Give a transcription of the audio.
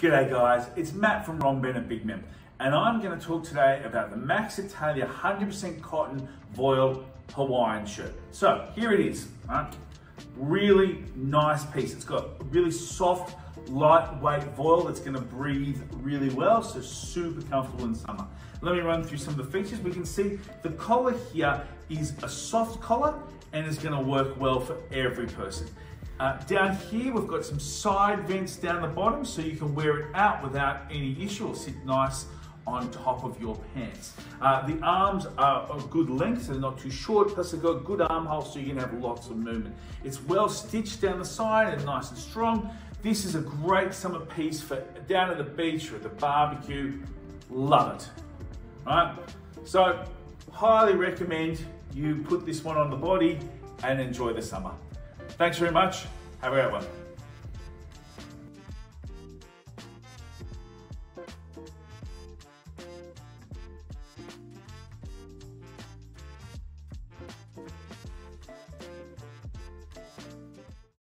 G'day guys, it's Matt from Ron Bennett Big Men, and I'm going to talk today about the Maxitalia 100% cotton voile Hawaiian shirt. So here it is, right? Really nice piece. It's got really soft, lightweight voile that's going to breathe really well, so super comfortable in summer. Let me run through some of the features. We can see the collar here is a soft collar and is going to work well for every person. Uh, down here, we've got some side vents down the bottom so you can wear it out without any issue or sit nice on top of your pants. Uh, the arms are a good length, so they're not too short, plus they've got good armholes so you can have lots of movement. It's well stitched down the side and nice and strong. This is a great summer piece for down at the beach or at the barbecue. Love it. All right? So, highly recommend you put this one on the body and enjoy the summer. Thanks very much. Have a great one.